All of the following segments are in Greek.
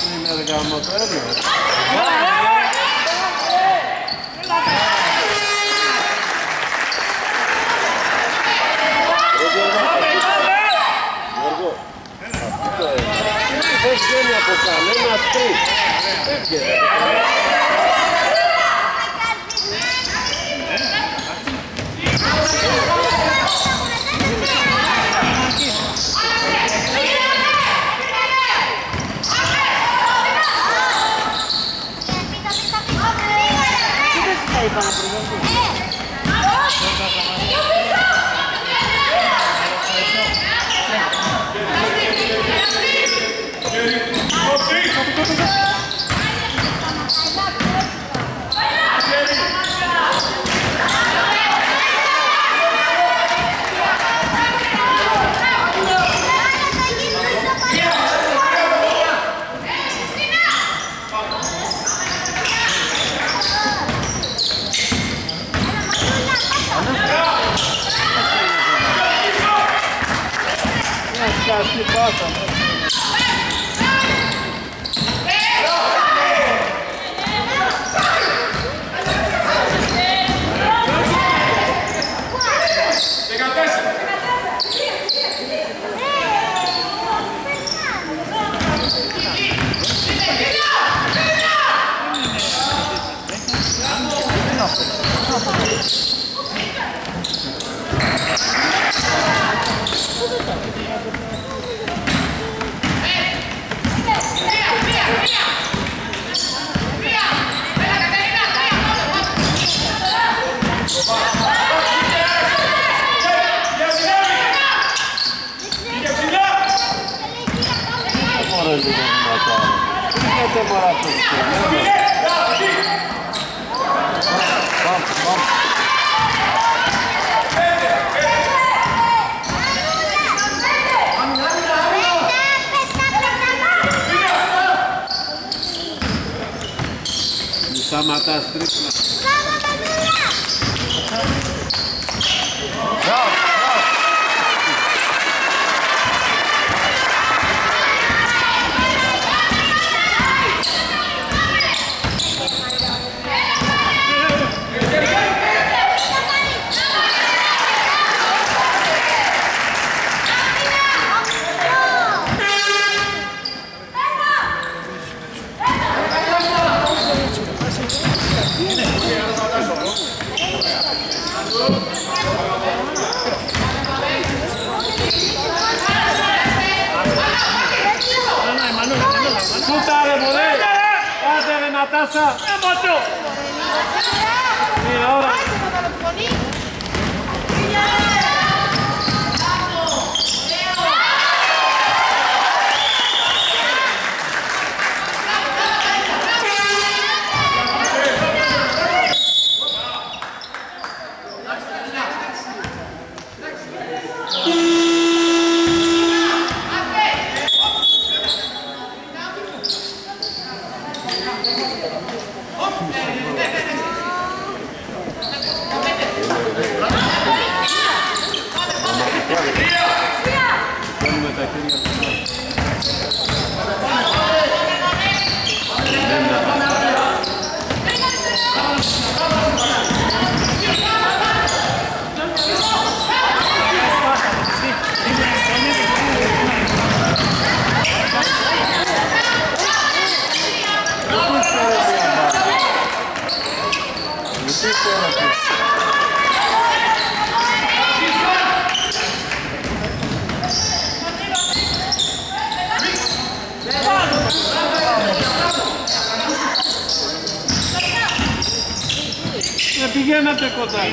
Δεν είναι εργαμό το έργο. Αυτή το έργο. Αυτή το έργο. Αυτή το έργο. Welcome. Sama atas, terima Casa. ಏನಂತ ಗೊತ್ತಾಗ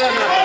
Gracias.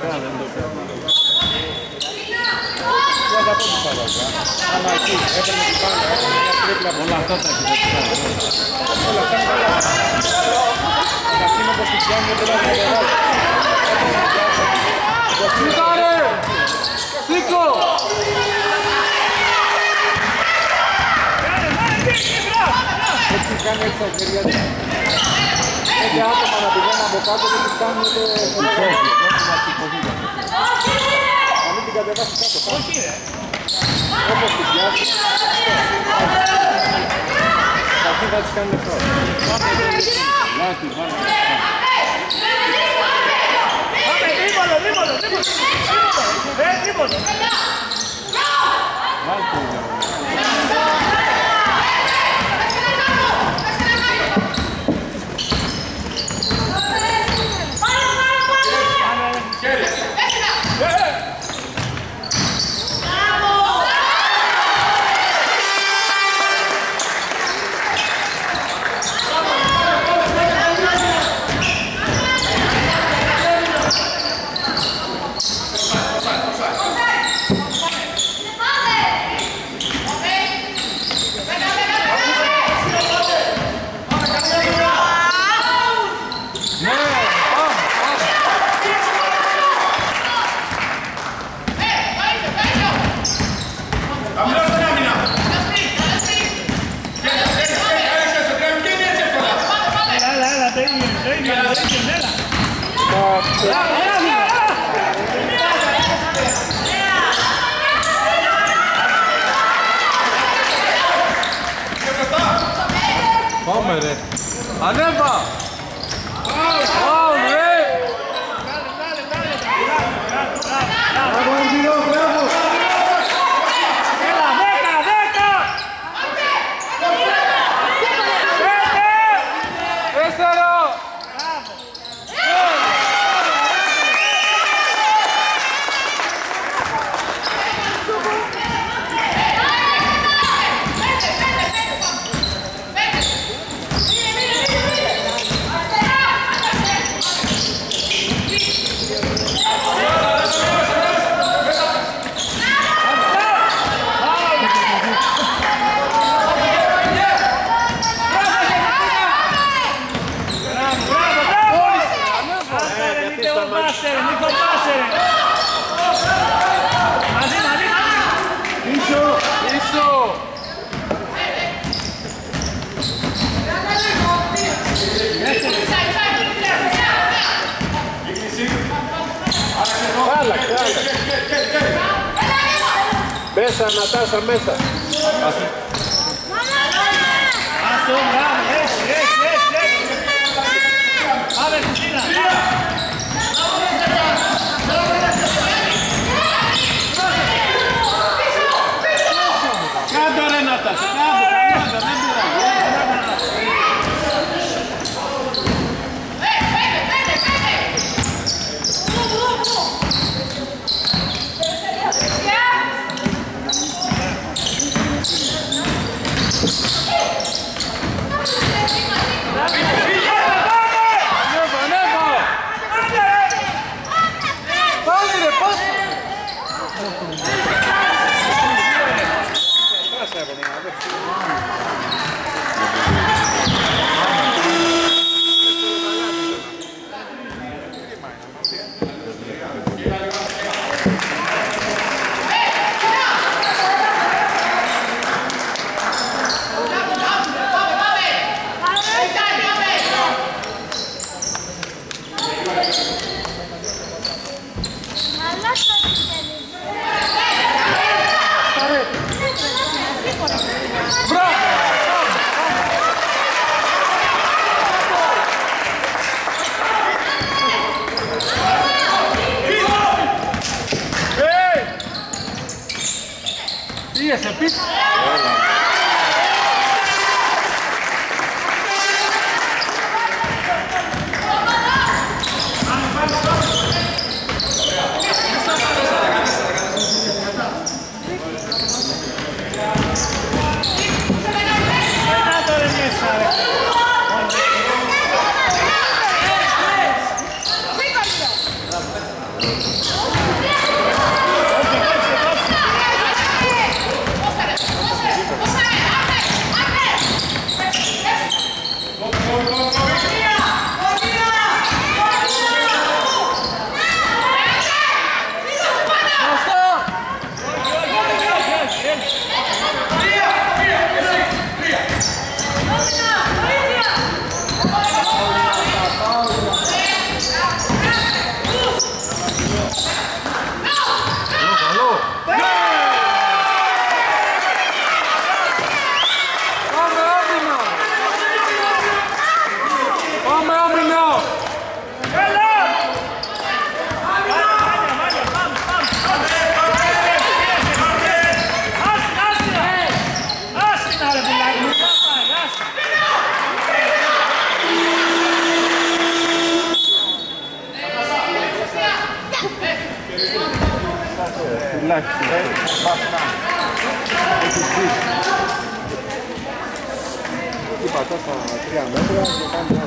Δεν το κάνω. Δεν θα πω του παράγκα. Άμα εκεί έπαιρνε την πάντα, έπαιρνε μια τρίπλα από Όλα αυτά τα κυβερνητικά. όλα αυτά είναι καλά. Εντάξει είναι όπως την πιάνει δεν θα περάσει. Σήκω ρε! Σήκω! Έτσι κάνει έτσι τα χέρια του. Πέντε άτομα να πηγαίνουν από κάτω και τους κάνουν ούτε... Να μην την κατεβάσει κάτω. Όχι, ρε. Όπως την πιάσει. Καταρχήν θα τις κάνουν αυτό. Λάτι, βάλε. Πάμε, τρίπολο, τρίπολο, τρίπολο. Ε, τρίπολο. Βάλε 把这款，这两门都要，你看你要？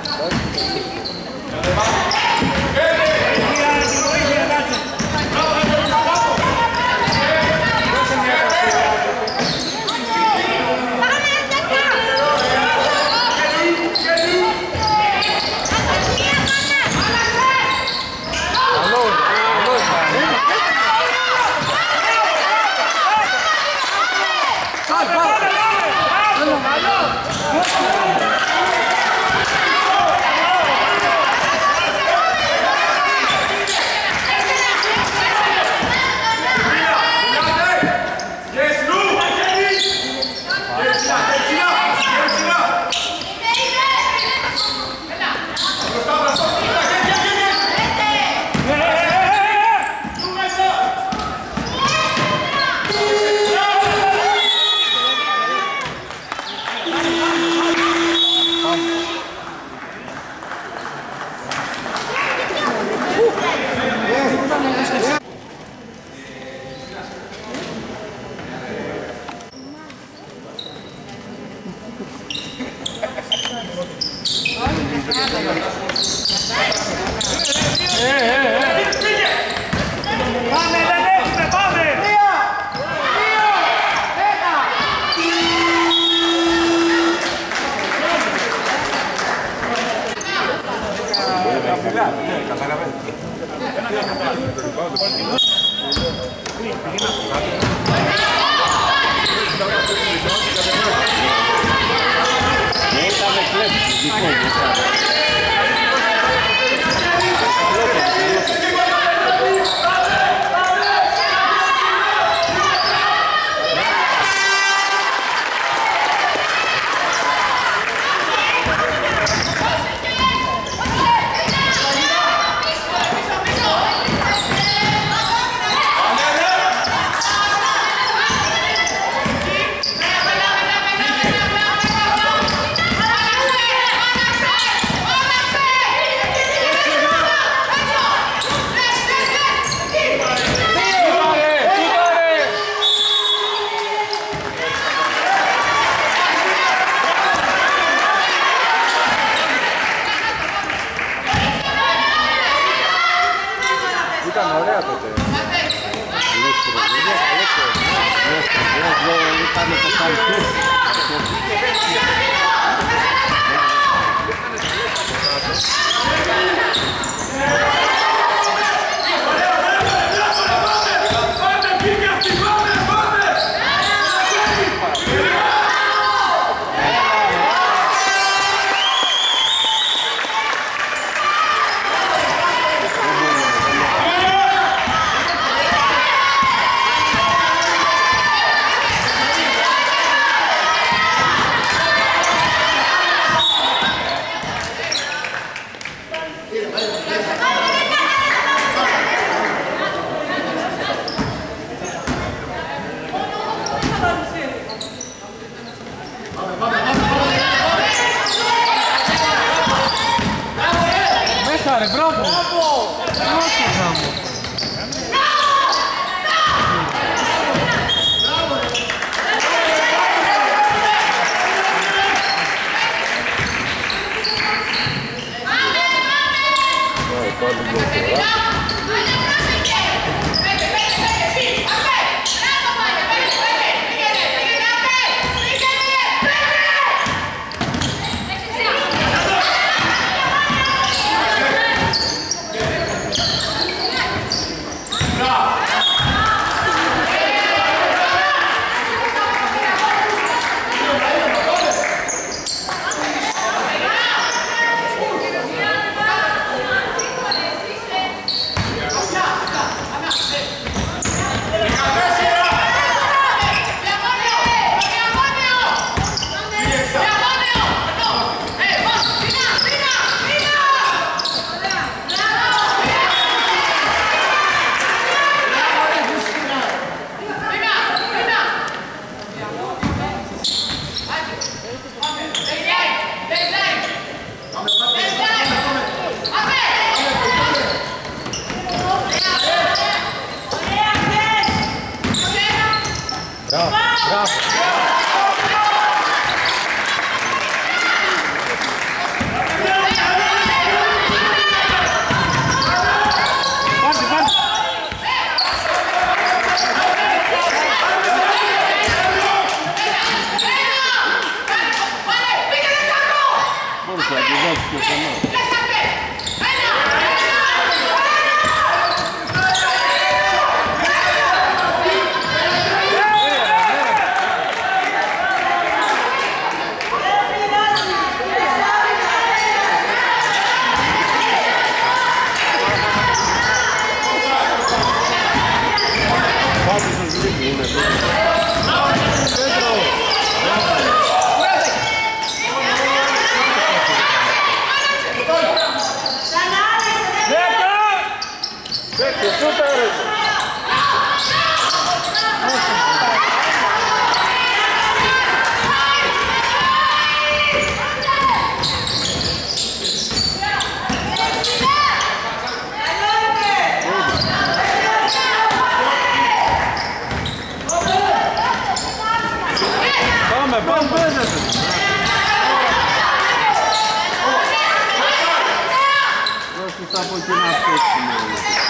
s-a funcționat tot cu mine.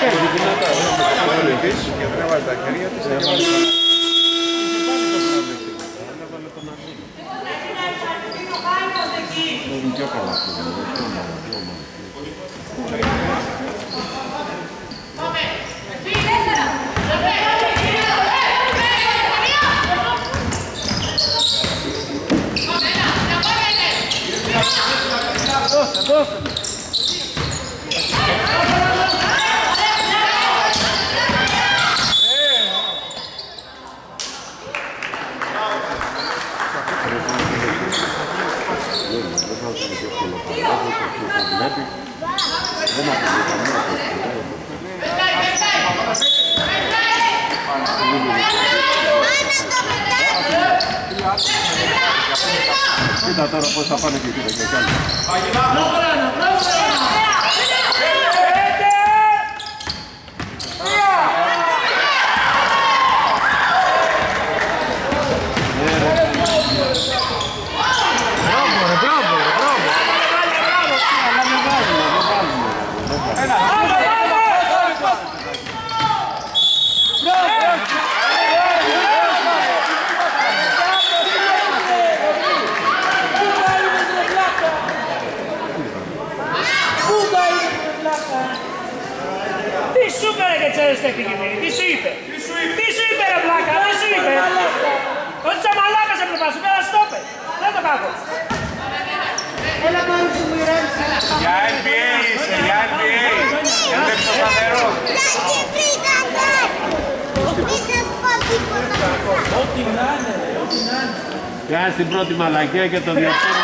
Perdi de Natal. Olha, vê se quebra a vaca, queria ter способе さばなきゃいけない。Ρε κετσέρες τεχνική, τι σου είπε; Τι σου είπε ρε βλάκα, τι σου είπε. Ότι σαν μαλάκας έπρεπε να σου πει, αλλά στόπε. Δεν το κάνω. Για NBA είσαι, για NBA. Έβλεπες το σταθερό. Ό,τι να είναι ρε, ό,τι να είναι. Κάνει την πρώτη μαλακία και το διορθώνουμε.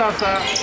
tutarsa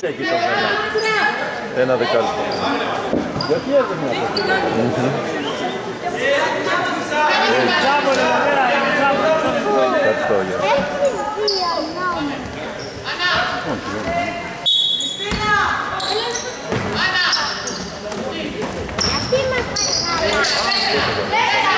Εκεί το βγάλε. Ένα δεκάλεπτο. Γιατί έδειχνε αυτό. Ευχαριστώ για. Όχι, δεν Αυτή μας παρακαλώ.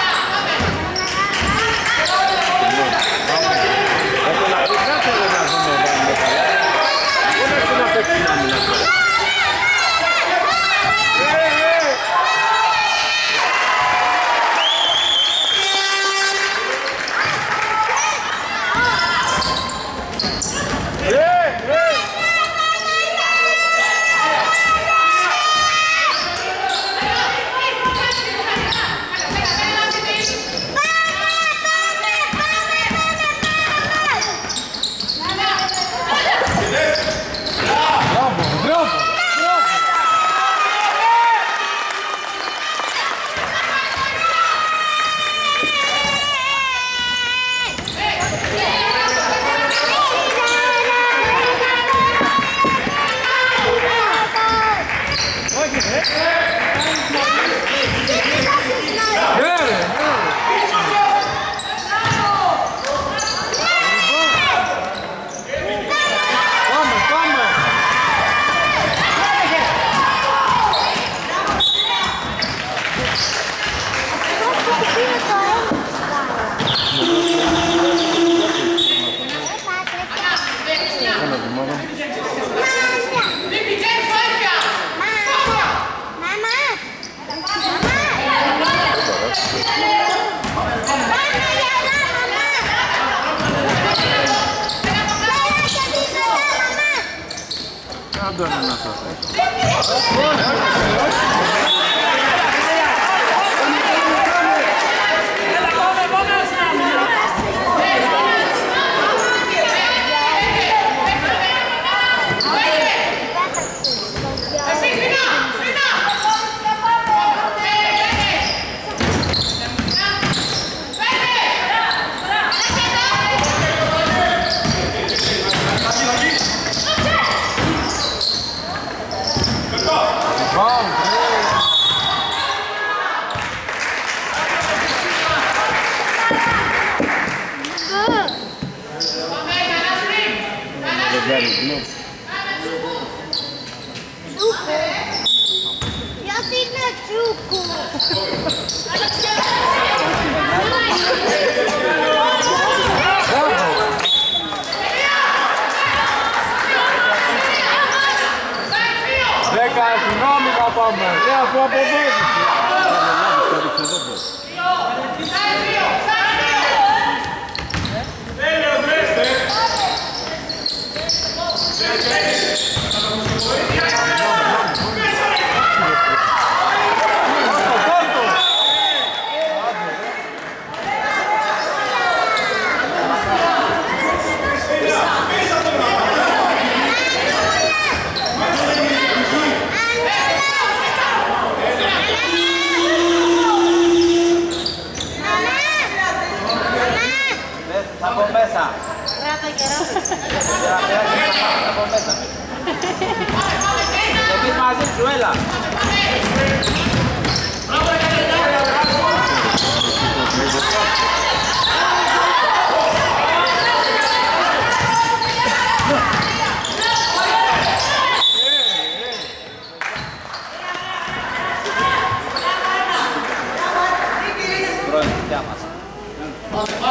Papà,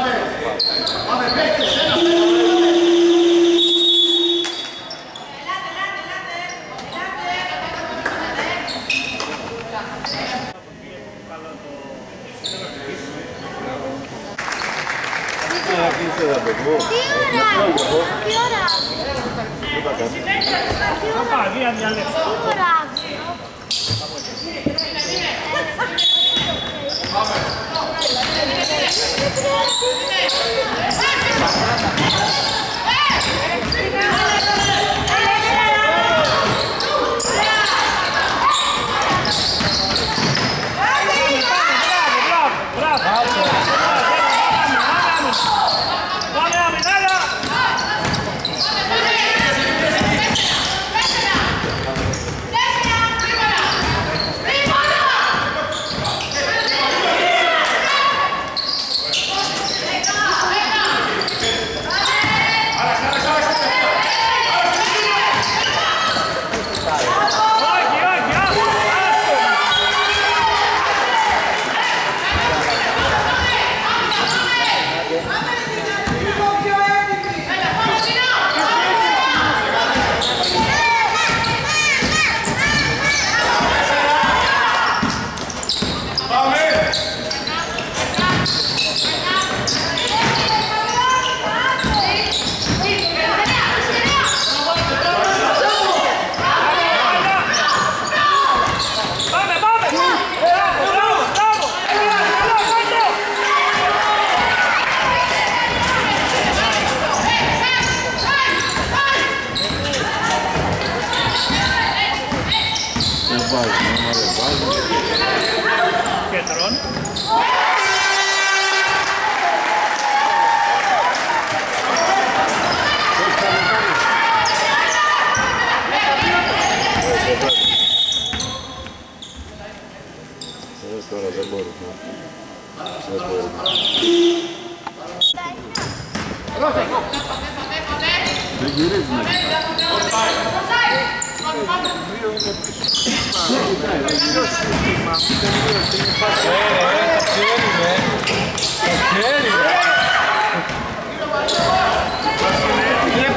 ora? via, ora? Δεν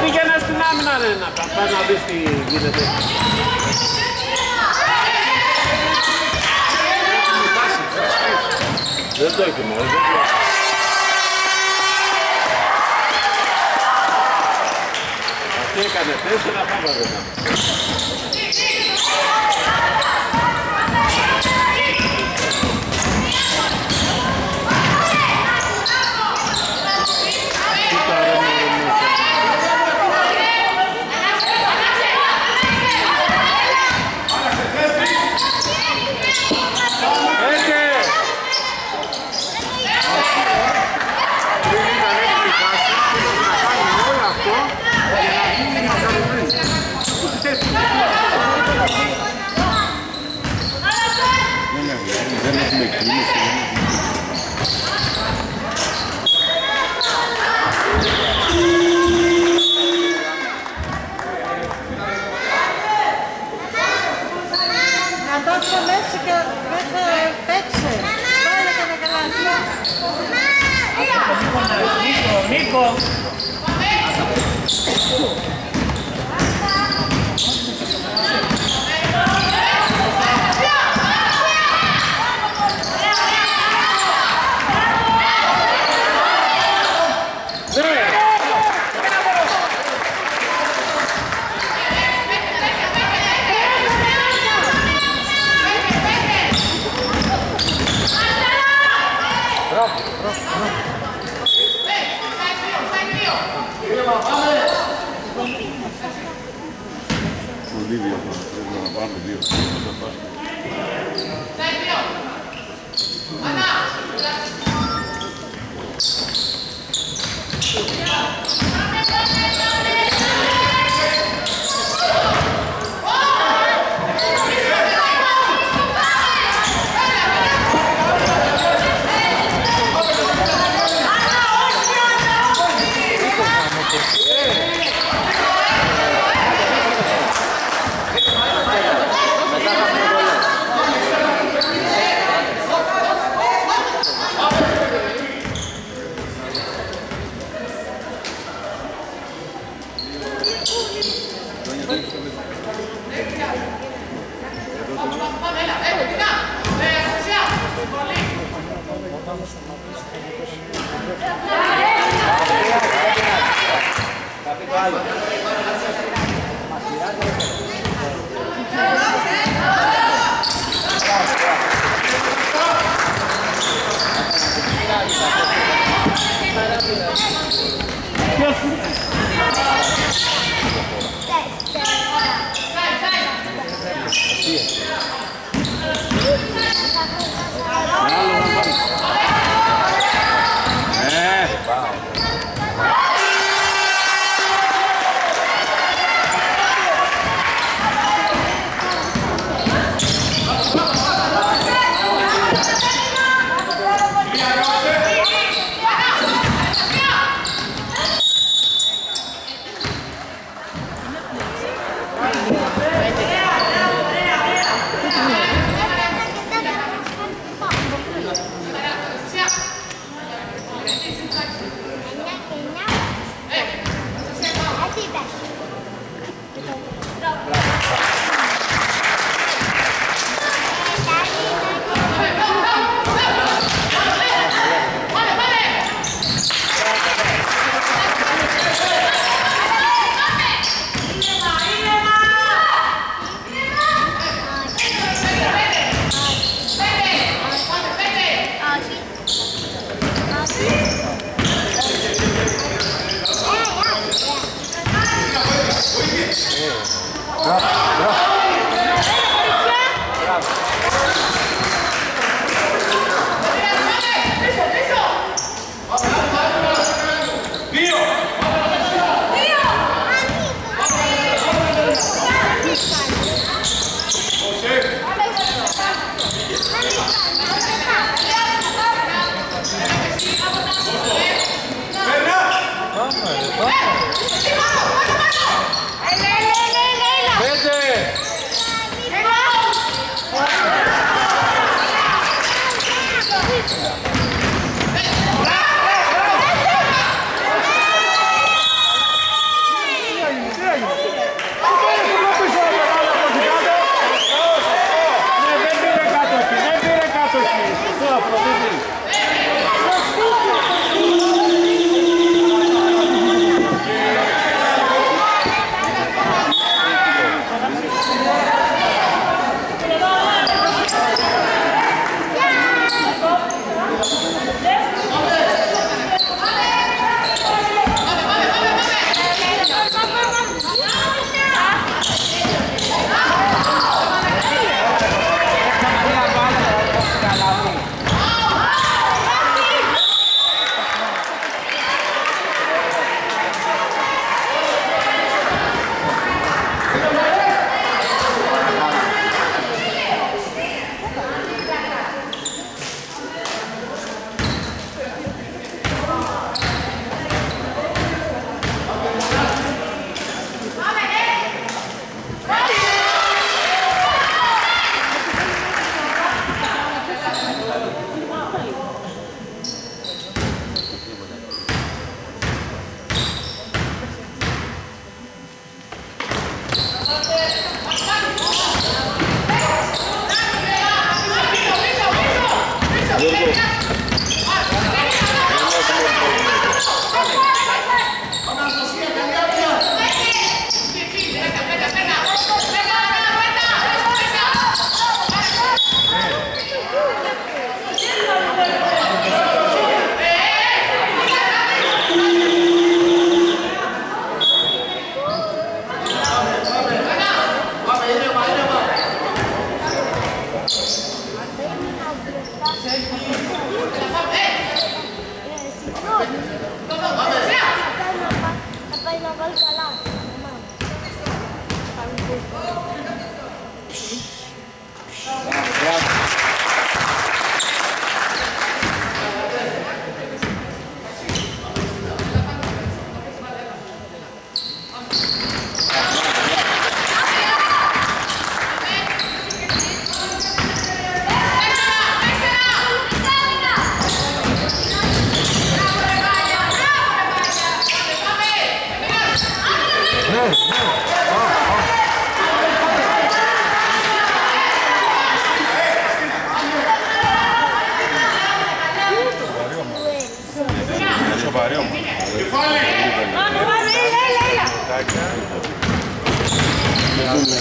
πήγαινε στην άμυνα, ρε, να πας να δεις τι γίνεται. たいと思います。っていうかね、テスト。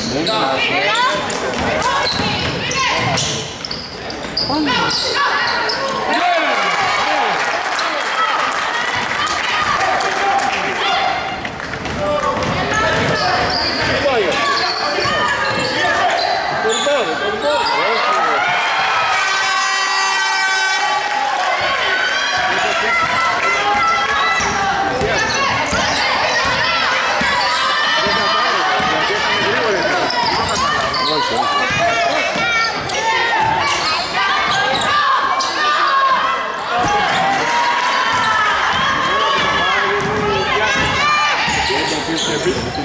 아,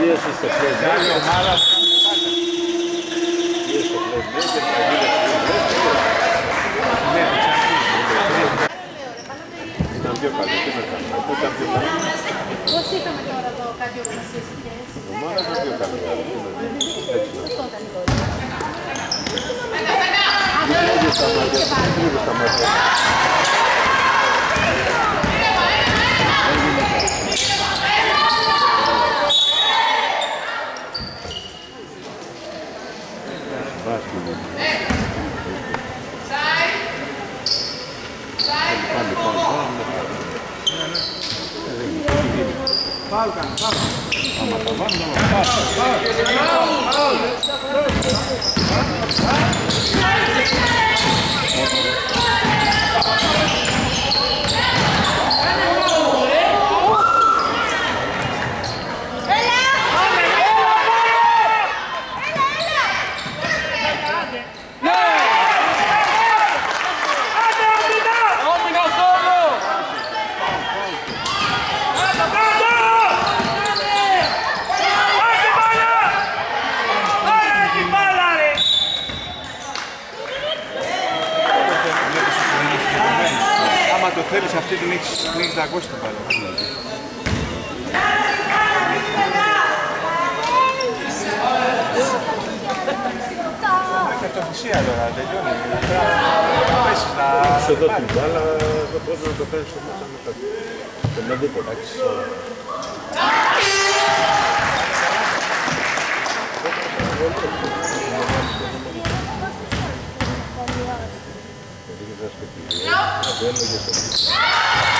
Yes, it's a pleasure. Πιο καλή, τι να κάνουμε. Αφού ήταν πιο καλή, Πώς είπαμε τώρα εδώ κάτι ορκασίες χθες. η ομάδα ήταν πιο καλή. άρα τι να κάνουμε. Έτσι να Αυτό ήταν τώρα. Λίγες τα μάτια, λίγες τα μάτια. Thank you. Το θέλεις αυτή την έχεις, την έχεις δαγκώσει την μπάλα. Έχει αυτοθυσία τώρα, τελειώνει. Πρέπει να πέσεις να... Σου εδώ την μπάλα, το πώς να το κάνεις στο μέσα μετά. Και não Problemas.